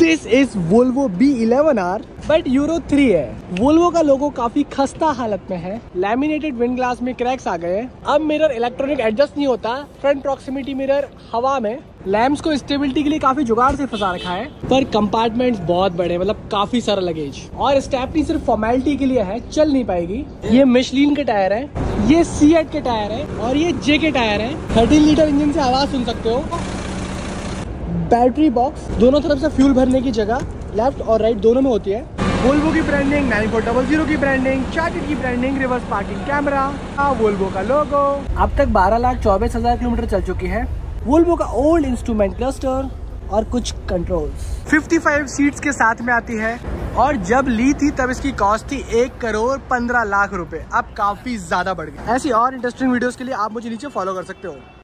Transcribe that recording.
This is Volvo B eleven R but Euro three है। Volvo का logo काफ़ी खस्ता हालत में है। लैमिनेटेड विंड ग्लास में क्रैक्स आ गए। अब मिरर इलेक्ट्रॉनिक एडजस्ट नहीं होता। फ्रंट प्रॉक्सिमिटी मिरर हवा में। लैम्प्स को स्टेबिलिटी के लिए काफ़ी जुगाड़ से फंसा रखा है। पर कंपार्टमेंट्स बहुत बड़े मतलब काफ़ी सारा लगेज और स्टेपनी सिर्फ़ फॉर्मेलिटी के लिए है, चल नहीं पाएगी। ये मिशलिन के टायर है। ये सी के टायर है। और ये जे के टायर है। थर्टीन लीटर इंजन से आवाज़ सुन सकते हो। बैटरी बॉक्स दोनों तरफ़ से फ्यूल भरने की जगह लेफ़्ट और राइट दोनों में होती है। वोल्वो की branding nine four double zero की ब्रांडिंग चार्टेड की branding reverse parking camera Volvo का लोगो अब तक बारह लाख चौबीस हज़ार किलोमीटर चल चुकी है। वोल्वो का ओल्ड इंस्ट्रूमेंट क्लस्टर और कुछ कंट्रोल्स 55 सीट्स के साथ में आती है। और जब ली थी तब इसकी कॉस्ट थी एक करोड़ पंद्रह लाख रुपए। अब काफ़ी ज़्यादा बढ़ गई। ऐसी और इंटरेस्टिंग वीडियोस के लिए आप मुझे नीचे फॉलो कर सकते हो।